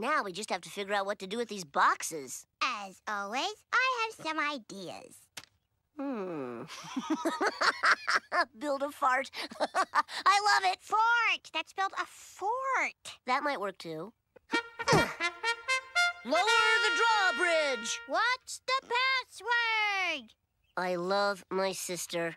Now we just have to figure out what to do with these boxes. As always, I have some ideas. Hmm. Build a fart. I love it. Fort! That's spelled a fort. That might work too. Lower the drawbridge. What's the password? I love my sister.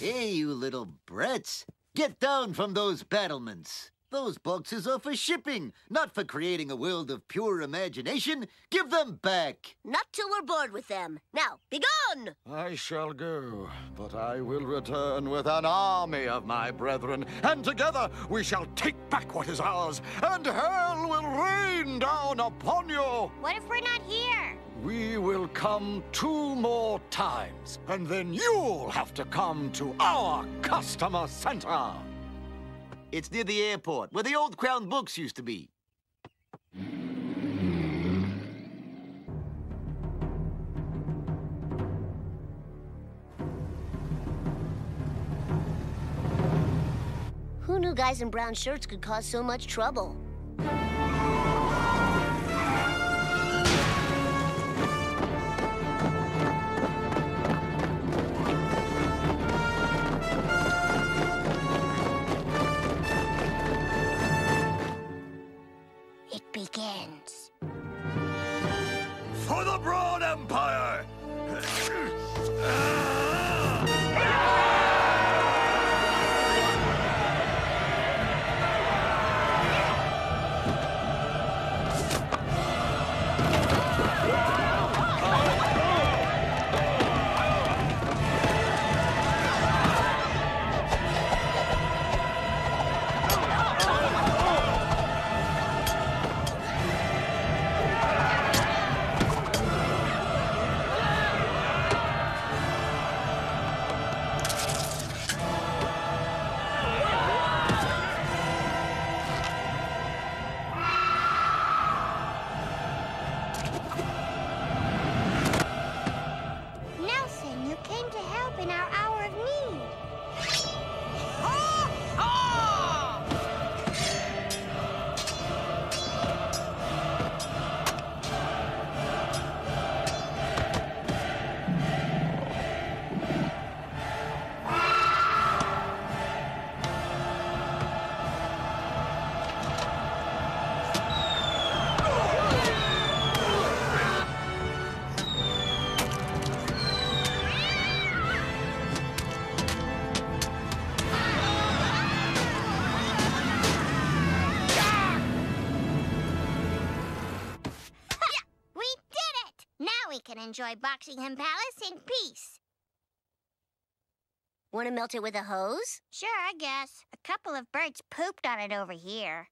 Hey, you little brats. Get down from those battlements. Those boxes are for shipping, not for creating a world of pure imagination. Give them back. Not till we're bored with them. Now, begone! I shall go, but I will return with an army of my brethren, and together we shall take back what is ours, and hell will rain down upon you. what if we're not here? We will come two more times, and then you'll have to come to our customer center. It's near the airport, where the old Crown books used to be. Who knew guys in brown shirts could cause so much trouble? For the Broad Empire! We can enjoy Boxingham Palace in peace. Want to melt it with a hose? Sure, I guess. A couple of birds pooped on it over here.